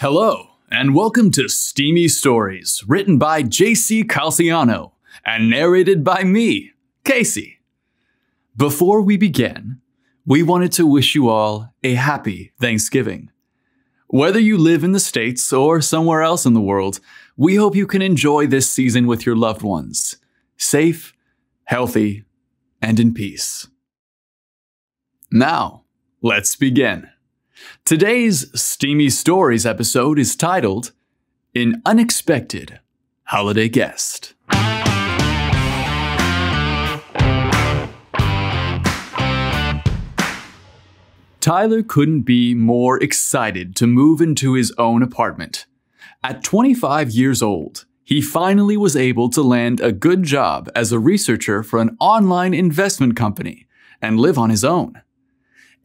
Hello, and welcome to Steamy Stories, written by J.C. Calciano and narrated by me, Casey. Before we begin, we wanted to wish you all a happy Thanksgiving. Whether you live in the States or somewhere else in the world, we hope you can enjoy this season with your loved ones, safe, healthy, and in peace. Now, let's begin. Today's Steamy Stories episode is titled An Unexpected Holiday Guest. Tyler couldn't be more excited to move into his own apartment. At 25 years old, he finally was able to land a good job as a researcher for an online investment company and live on his own.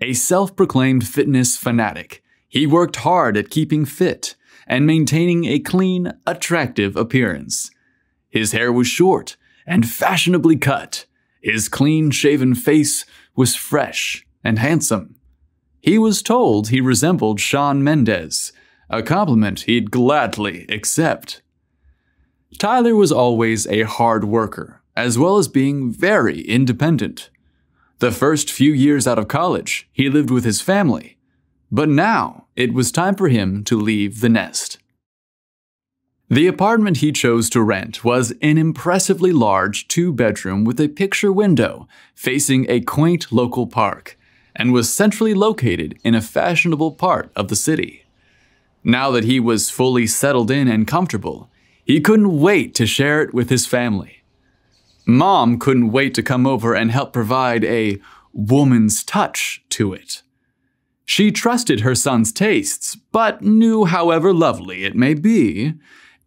A self proclaimed fitness fanatic, he worked hard at keeping fit and maintaining a clean, attractive appearance. His hair was short and fashionably cut. His clean shaven face was fresh and handsome. He was told he resembled Shawn Mendes, a compliment he'd gladly accept. Tyler was always a hard worker, as well as being very independent. The first few years out of college, he lived with his family, but now it was time for him to leave the nest. The apartment he chose to rent was an impressively large two bedroom with a picture window facing a quaint local park and was centrally located in a fashionable part of the city. Now that he was fully settled in and comfortable, he couldn't wait to share it with his family. Mom couldn't wait to come over and help provide a woman's touch to it. She trusted her son's tastes, but knew, however lovely it may be,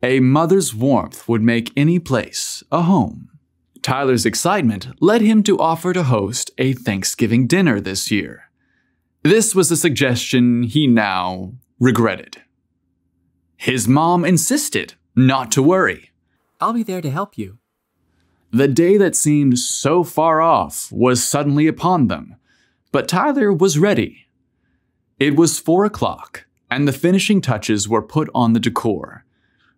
a mother's warmth would make any place a home. Tyler's excitement led him to offer to host a Thanksgiving dinner this year. This was a suggestion he now regretted. His mom insisted not to worry. I'll be there to help you. The day that seemed so far off was suddenly upon them, but Tyler was ready. It was four o'clock, and the finishing touches were put on the decor.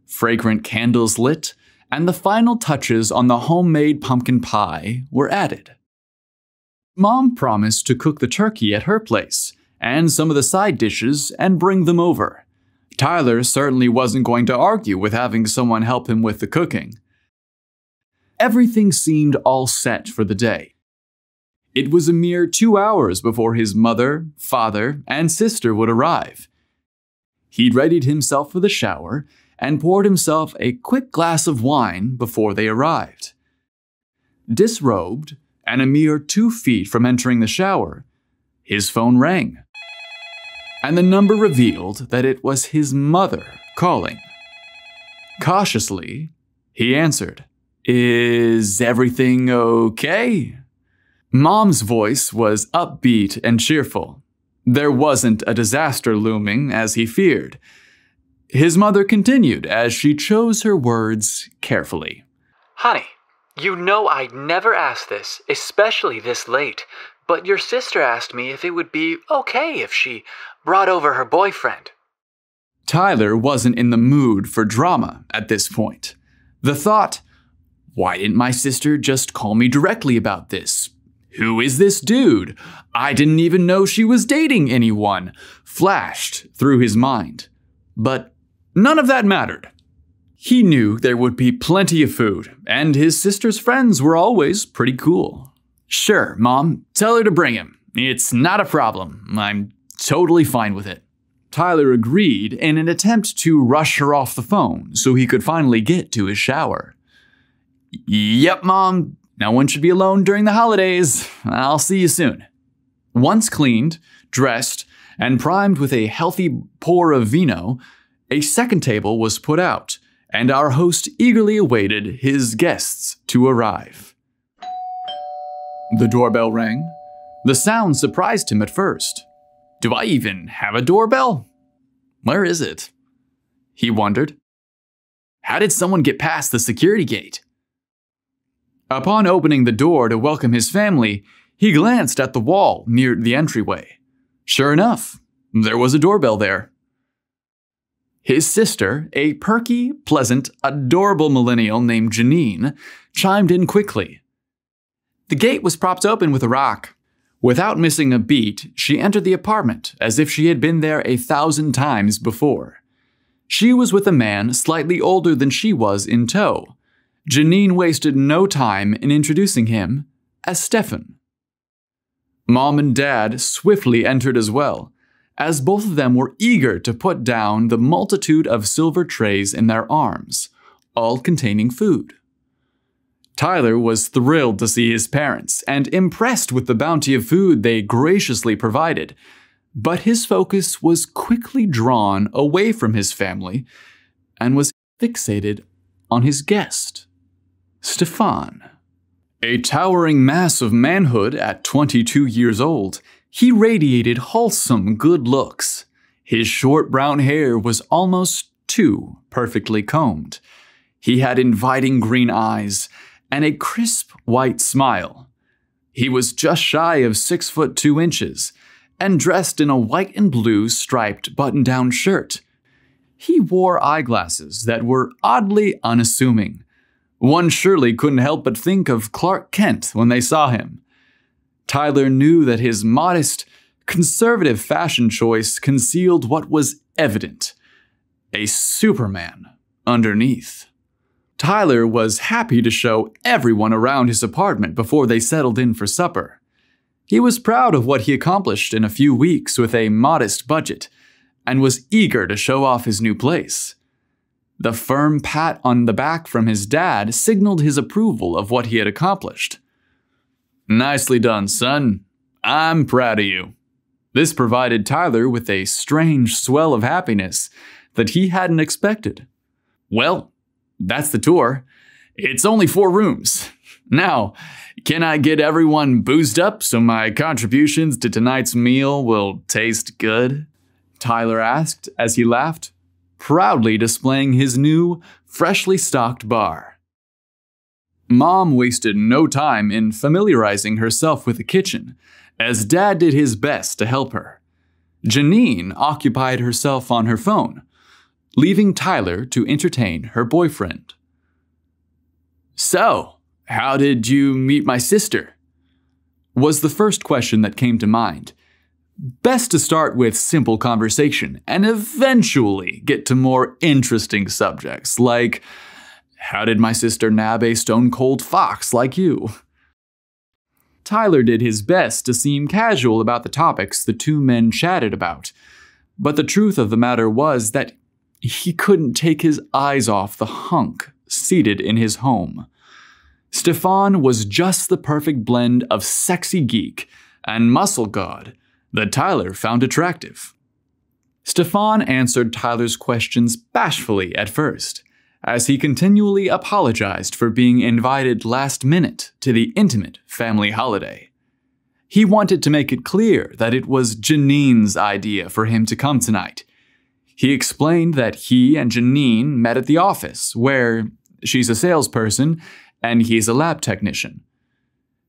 Fragrant candles lit, and the final touches on the homemade pumpkin pie were added. Mom promised to cook the turkey at her place, and some of the side dishes, and bring them over. Tyler certainly wasn't going to argue with having someone help him with the cooking everything seemed all set for the day. It was a mere two hours before his mother, father, and sister would arrive. He'd readied himself for the shower and poured himself a quick glass of wine before they arrived. Disrobed, and a mere two feet from entering the shower, his phone rang. And the number revealed that it was his mother calling. Cautiously, he answered. Is everything okay? Mom's voice was upbeat and cheerful. There wasn't a disaster looming as he feared. His mother continued as she chose her words carefully. Honey, you know I'd never ask this, especially this late, but your sister asked me if it would be okay if she brought over her boyfriend. Tyler wasn't in the mood for drama at this point. The thought, why didn't my sister just call me directly about this? Who is this dude? I didn't even know she was dating anyone, flashed through his mind. But none of that mattered. He knew there would be plenty of food, and his sister's friends were always pretty cool. Sure, Mom, tell her to bring him. It's not a problem. I'm totally fine with it. Tyler agreed in an attempt to rush her off the phone so he could finally get to his shower. Yep, Mom. No one should be alone during the holidays. I'll see you soon. Once cleaned, dressed, and primed with a healthy pour of vino, a second table was put out, and our host eagerly awaited his guests to arrive. The doorbell rang. The sound surprised him at first. Do I even have a doorbell? Where is it? He wondered. How did someone get past the security gate? Upon opening the door to welcome his family, he glanced at the wall near the entryway. Sure enough, there was a doorbell there. His sister, a perky, pleasant, adorable millennial named Janine, chimed in quickly. The gate was propped open with a rock. Without missing a beat, she entered the apartment as if she had been there a thousand times before. She was with a man slightly older than she was in tow. Janine wasted no time in introducing him as Stefan. Mom and Dad swiftly entered as well, as both of them were eager to put down the multitude of silver trays in their arms, all containing food. Tyler was thrilled to see his parents and impressed with the bounty of food they graciously provided, but his focus was quickly drawn away from his family and was fixated on his guest, Stefan. A towering mass of manhood at 22 years old, he radiated wholesome good looks. His short brown hair was almost too perfectly combed. He had inviting green eyes and a crisp white smile. He was just shy of six foot two inches and dressed in a white and blue striped button down shirt. He wore eyeglasses that were oddly unassuming. One surely couldn't help but think of Clark Kent when they saw him. Tyler knew that his modest, conservative fashion choice concealed what was evident a Superman underneath. Tyler was happy to show everyone around his apartment before they settled in for supper. He was proud of what he accomplished in a few weeks with a modest budget, and was eager to show off his new place. The firm pat on the back from his dad signaled his approval of what he had accomplished. Nicely done, son. I'm proud of you. This provided Tyler with a strange swell of happiness that he hadn't expected. Well, that's the tour. It's only four rooms. Now, can I get everyone boozed up so my contributions to tonight's meal will taste good? Tyler asked as he laughed, proudly displaying his new, freshly stocked bar. Mom wasted no time in familiarizing herself with the kitchen, as Dad did his best to help her. Janine occupied herself on her phone, leaving Tyler to entertain her boyfriend. So, how did you meet my sister? Was the first question that came to mind. Best to start with simple conversation and eventually get to more interesting subjects like how did my sister nab a stone cold fox like you? Tyler did his best to seem casual about the topics the two men chatted about, but the truth of the matter was that he couldn't take his eyes off the hunk seated in his home. Stefan was just the perfect blend of sexy geek and muscle god that Tyler found attractive. Stefan answered Tyler's questions bashfully at first, as he continually apologized for being invited last minute to the intimate family holiday. He wanted to make it clear that it was Janine's idea for him to come tonight, he explained that he and Janine met at the office, where she's a salesperson and he's a lab technician.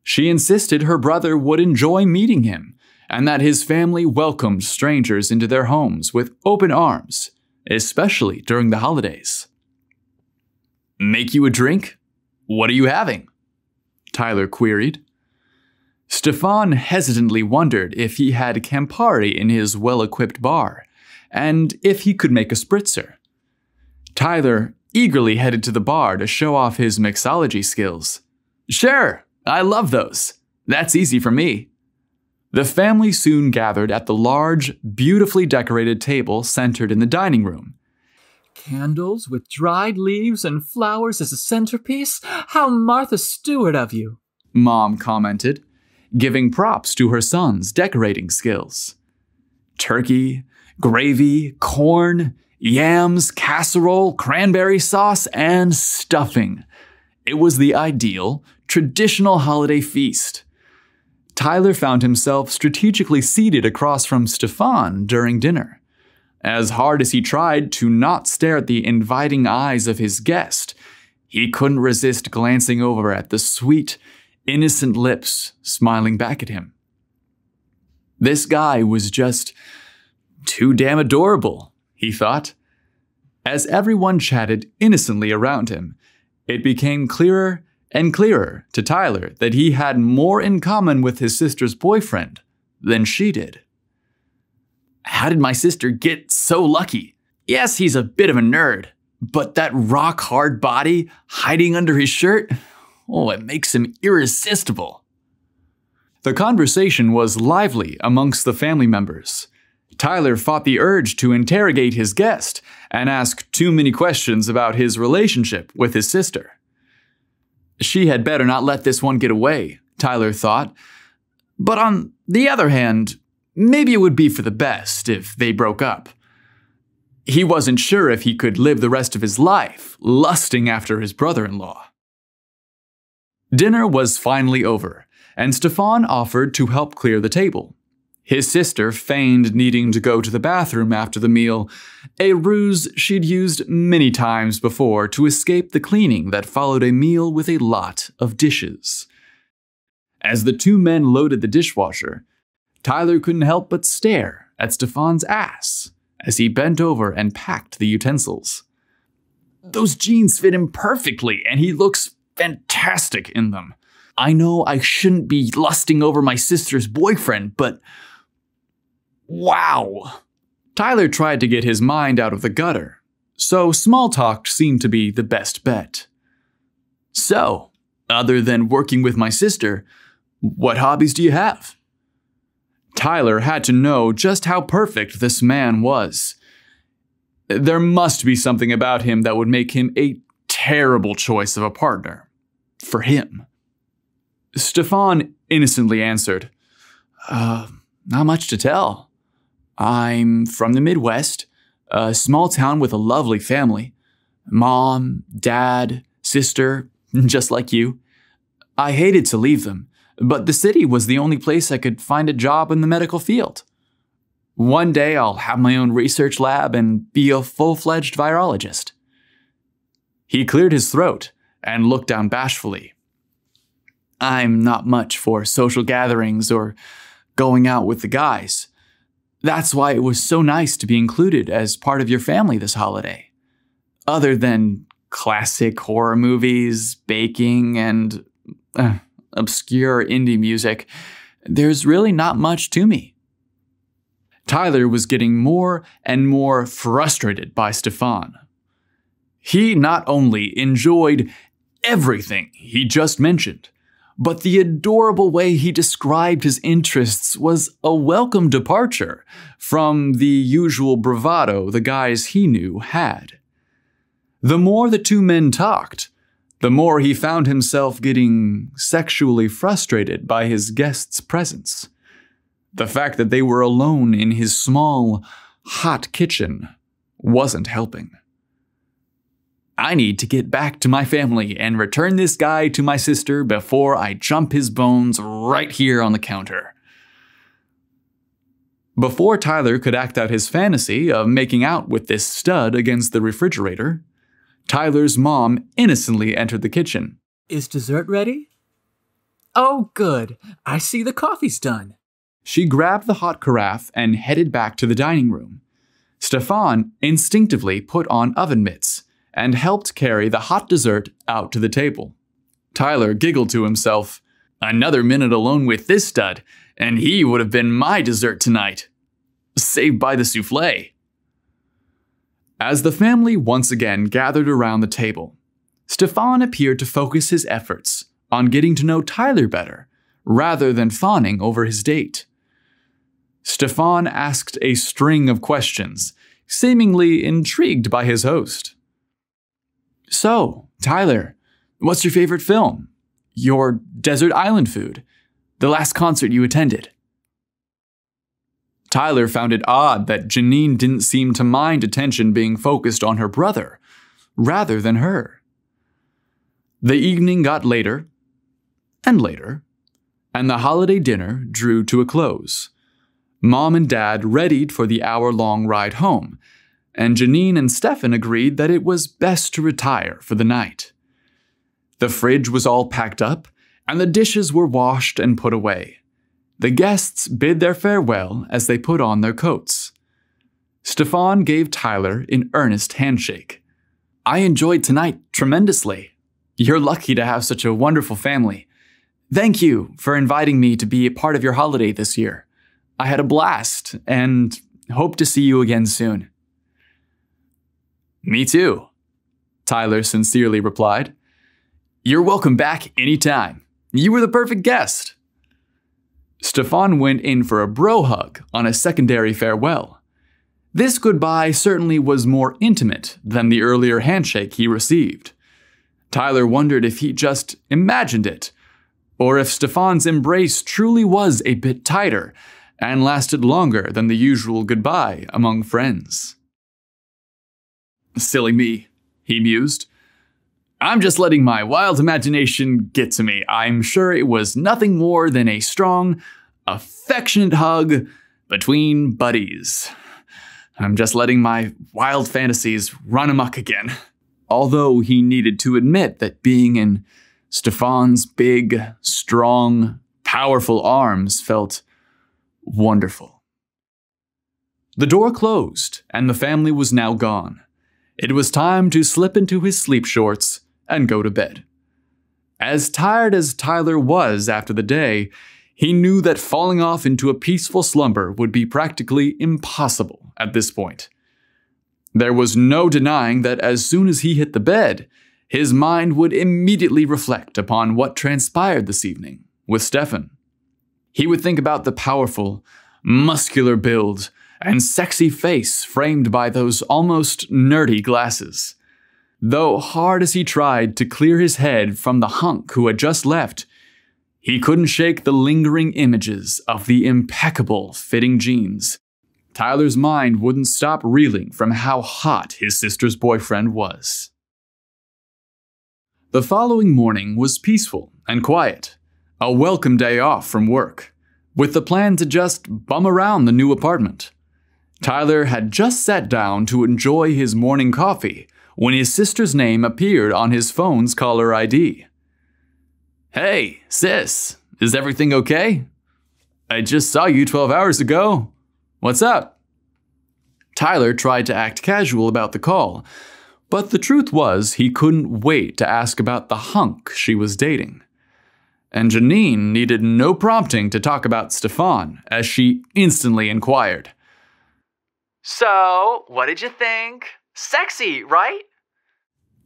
She insisted her brother would enjoy meeting him and that his family welcomed strangers into their homes with open arms, especially during the holidays. Make you a drink? What are you having? Tyler queried. Stefan hesitantly wondered if he had Campari in his well equipped bar and if he could make a spritzer. Tyler eagerly headed to the bar to show off his mixology skills. Sure, I love those. That's easy for me. The family soon gathered at the large, beautifully decorated table centered in the dining room. Candles with dried leaves and flowers as a centerpiece? How Martha Stewart of you! Mom commented, giving props to her son's decorating skills. Turkey, gravy, corn, yams, casserole, cranberry sauce, and stuffing. It was the ideal, traditional holiday feast. Tyler found himself strategically seated across from Stefan during dinner. As hard as he tried to not stare at the inviting eyes of his guest, he couldn't resist glancing over at the sweet, innocent lips smiling back at him. This guy was just too damn adorable, he thought. As everyone chatted innocently around him, it became clearer and clearer to Tyler that he had more in common with his sister's boyfriend than she did. How did my sister get so lucky? Yes, he's a bit of a nerd, but that rock hard body hiding under his shirt, oh, it makes him irresistible. The conversation was lively amongst the family members. Tyler fought the urge to interrogate his guest and ask too many questions about his relationship with his sister. She had better not let this one get away, Tyler thought. But on the other hand, maybe it would be for the best if they broke up. He wasn't sure if he could live the rest of his life lusting after his brother in law. Dinner was finally over, and Stefan offered to help clear the table. His sister feigned needing to go to the bathroom after the meal, a ruse she'd used many times before to escape the cleaning that followed a meal with a lot of dishes. As the two men loaded the dishwasher, Tyler couldn't help but stare at Stefan's ass as he bent over and packed the utensils. Those jeans fit him perfectly, and he looks fantastic in them. I know I shouldn't be lusting over my sister's boyfriend, but Wow. Tyler tried to get his mind out of the gutter, so small talk seemed to be the best bet. So, other than working with my sister, what hobbies do you have? Tyler had to know just how perfect this man was. There must be something about him that would make him a terrible choice of a partner. For him. Stefan innocently answered, Uh, not much to tell. I'm from the Midwest, a small town with a lovely family mom, dad, sister, just like you. I hated to leave them, but the city was the only place I could find a job in the medical field. One day I'll have my own research lab and be a full fledged virologist. He cleared his throat and looked down bashfully. I'm not much for social gatherings or going out with the guys. That's why it was so nice to be included as part of your family this holiday. Other than classic horror movies, baking, and uh, obscure indie music, there's really not much to me. Tyler was getting more and more frustrated by Stefan. He not only enjoyed everything he just mentioned, but the adorable way he described his interests was a welcome departure from the usual bravado the guys he knew had. The more the two men talked, the more he found himself getting sexually frustrated by his guest's presence. The fact that they were alone in his small, hot kitchen wasn't helping. I need to get back to my family and return this guy to my sister before I jump his bones right here on the counter. Before Tyler could act out his fantasy of making out with this stud against the refrigerator, Tyler's mom innocently entered the kitchen. Is dessert ready? Oh, good. I see the coffee's done. She grabbed the hot carafe and headed back to the dining room. Stefan instinctively put on oven mitts and helped carry the hot dessert out to the table. Tyler giggled to himself. Another minute alone with this stud, and he would have been my dessert tonight. Saved by the souffle. As the family once again gathered around the table, Stefan appeared to focus his efforts on getting to know Tyler better, rather than fawning over his date. Stefan asked a string of questions, seemingly intrigued by his host. So, Tyler, what's your favorite film? Your desert island food? The last concert you attended? Tyler found it odd that Janine didn't seem to mind attention being focused on her brother, rather than her. The evening got later and later, and the holiday dinner drew to a close. Mom and Dad readied for the hour long ride home, and Janine and Stefan agreed that it was best to retire for the night. The fridge was all packed up, and the dishes were washed and put away. The guests bid their farewell as they put on their coats. Stefan gave Tyler an earnest handshake. I enjoyed tonight tremendously. You're lucky to have such a wonderful family. Thank you for inviting me to be a part of your holiday this year. I had a blast and hope to see you again soon. Me too, Tyler sincerely replied. You're welcome back anytime. You were the perfect guest. Stefan went in for a bro hug on a secondary farewell. This goodbye certainly was more intimate than the earlier handshake he received. Tyler wondered if he just imagined it, or if Stefan's embrace truly was a bit tighter and lasted longer than the usual goodbye among friends. Silly me, he mused. I'm just letting my wild imagination get to me. I'm sure it was nothing more than a strong, affectionate hug between buddies. I'm just letting my wild fantasies run amok again. Although he needed to admit that being in Stefan's big, strong, powerful arms felt wonderful. The door closed, and the family was now gone. It was time to slip into his sleep shorts and go to bed. As tired as Tyler was after the day, he knew that falling off into a peaceful slumber would be practically impossible at this point. There was no denying that as soon as he hit the bed, his mind would immediately reflect upon what transpired this evening with Stefan. He would think about the powerful, muscular build and sexy face framed by those almost nerdy glasses. Though hard as he tried to clear his head from the hunk who had just left, he couldn't shake the lingering images of the impeccable fitting jeans. Tyler's mind wouldn't stop reeling from how hot his sister's boyfriend was. The following morning was peaceful and quiet, a welcome day off from work, with the plan to just bum around the new apartment. Tyler had just sat down to enjoy his morning coffee when his sister's name appeared on his phone's caller ID. Hey, sis, is everything okay? I just saw you 12 hours ago. What's up? Tyler tried to act casual about the call, but the truth was he couldn't wait to ask about the hunk she was dating. And Janine needed no prompting to talk about Stefan, as she instantly inquired. So, what did you think? Sexy, right?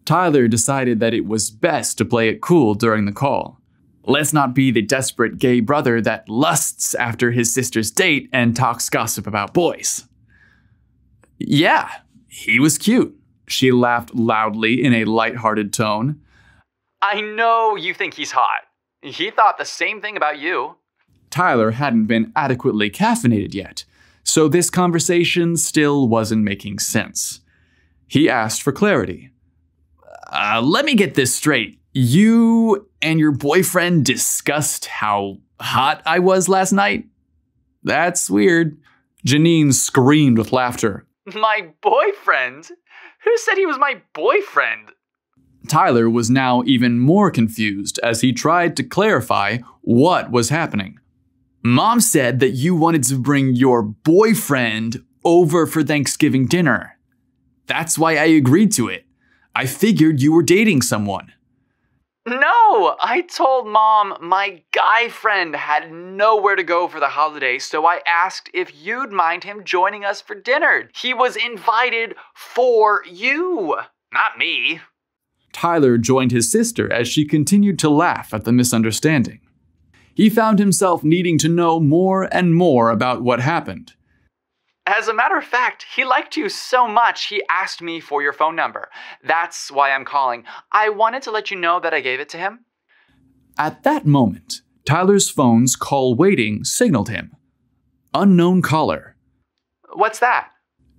Tyler decided that it was best to play it cool during the call. Let's not be the desperate gay brother that lusts after his sister's date and talks gossip about boys. Yeah, he was cute. She laughed loudly in a light-hearted tone. I know you think he's hot. He thought the same thing about you. Tyler hadn't been adequately caffeinated yet, so this conversation still wasn't making sense. He asked for clarity. Uh, let me get this straight. You and your boyfriend discussed how hot I was last night? That's weird. Janine screamed with laughter. My boyfriend? Who said he was my boyfriend? Tyler was now even more confused as he tried to clarify what was happening. Mom said that you wanted to bring your boyfriend over for Thanksgiving dinner. That's why I agreed to it. I figured you were dating someone. No, I told mom my guy friend had nowhere to go for the holiday, so I asked if you'd mind him joining us for dinner. He was invited for you, not me. Tyler joined his sister as she continued to laugh at the misunderstanding. He found himself needing to know more and more about what happened. As a matter of fact, he liked you so much, he asked me for your phone number. That's why I'm calling. I wanted to let you know that I gave it to him. At that moment, Tyler's phone's call waiting signaled him. Unknown caller. What's that?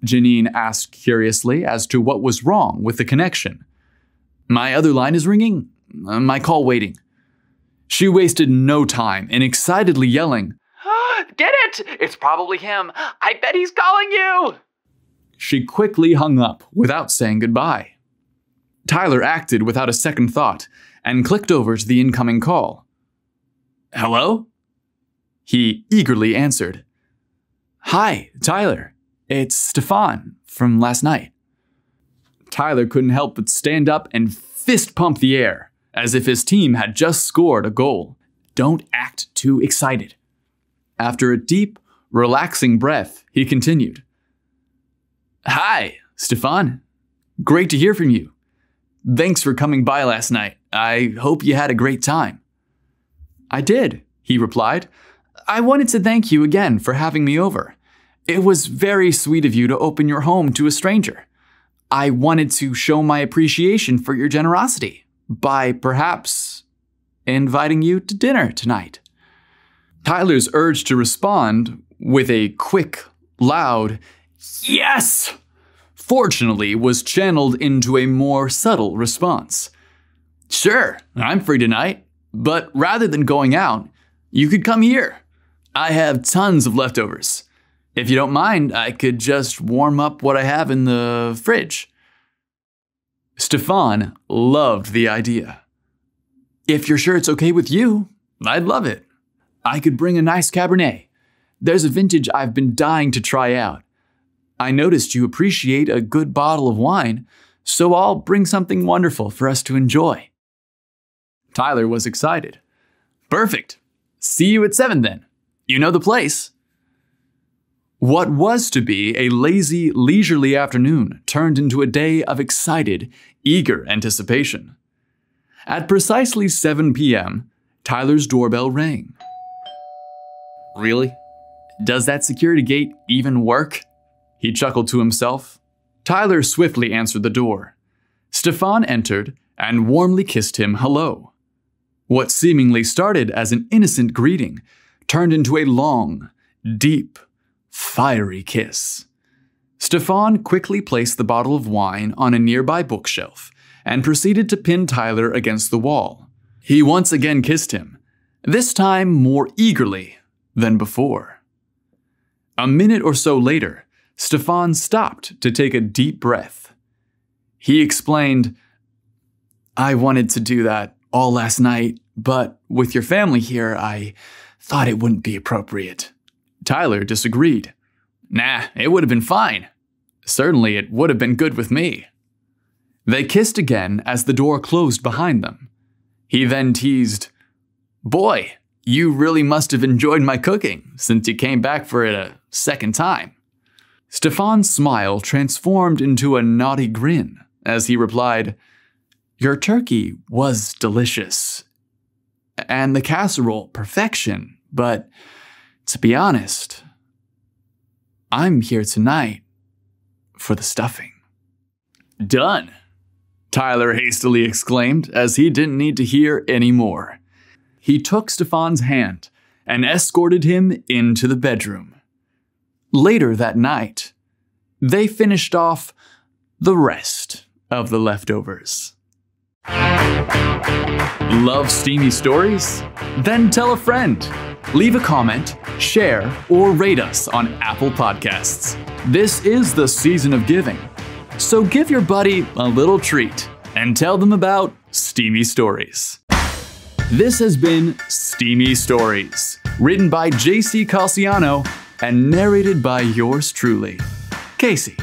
Janine asked curiously as to what was wrong with the connection. My other line is ringing. My call waiting. She wasted no time in excitedly yelling, Get it! It's probably him. I bet he's calling you! She quickly hung up without saying goodbye. Tyler acted without a second thought and clicked over to the incoming call. Hello? He eagerly answered. Hi, Tyler. It's Stefan from last night. Tyler couldn't help but stand up and fist pump the air, as if his team had just scored a goal. Don't act too excited. After a deep, relaxing breath, he continued. Hi, Stefan. Great to hear from you. Thanks for coming by last night. I hope you had a great time. I did, he replied. I wanted to thank you again for having me over. It was very sweet of you to open your home to a stranger. I wanted to show my appreciation for your generosity by perhaps inviting you to dinner tonight. Tyler's urge to respond with a quick, loud, Yes! Fortunately, was channeled into a more subtle response. Sure, I'm free tonight, but rather than going out, you could come here. I have tons of leftovers. If you don't mind, I could just warm up what I have in the fridge. Stefan loved the idea. If you're sure it's okay with you, I'd love it. I could bring a nice Cabernet. There's a vintage I've been dying to try out. I noticed you appreciate a good bottle of wine, so I'll bring something wonderful for us to enjoy. Tyler was excited. Perfect. See you at 7 then. You know the place. What was to be a lazy, leisurely afternoon turned into a day of excited, eager anticipation. At precisely 7 p.m., Tyler's doorbell rang. Really? Does that security gate even work? He chuckled to himself. Tyler swiftly answered the door. Stefan entered and warmly kissed him hello. What seemingly started as an innocent greeting turned into a long, deep, fiery kiss. Stefan quickly placed the bottle of wine on a nearby bookshelf and proceeded to pin Tyler against the wall. He once again kissed him, this time more eagerly than before. A minute or so later, Stefan stopped to take a deep breath. He explained, I wanted to do that all last night, but with your family here, I thought it wouldn't be appropriate. Tyler disagreed. Nah, it would have been fine. Certainly, it would have been good with me. They kissed again as the door closed behind them. He then teased, Boy, you really must have enjoyed my cooking since you came back for it a second time. Stefan's smile transformed into a naughty grin as he replied, Your turkey was delicious, and the casserole perfection, but to be honest, I'm here tonight for the stuffing. Done, Tyler hastily exclaimed as he didn't need to hear any more. He took Stefan's hand and escorted him into the bedroom. Later that night, they finished off the rest of the leftovers. Love steamy stories? Then tell a friend. Leave a comment, share, or rate us on Apple Podcasts. This is the season of giving, so give your buddy a little treat and tell them about Steamy Stories. This has been Steamy Stories, written by JC Calciano and narrated by yours truly, Casey.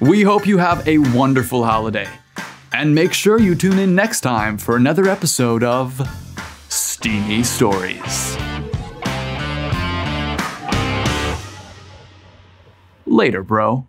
We hope you have a wonderful holiday, and make sure you tune in next time for another episode of Steamy Stories. Later, bro.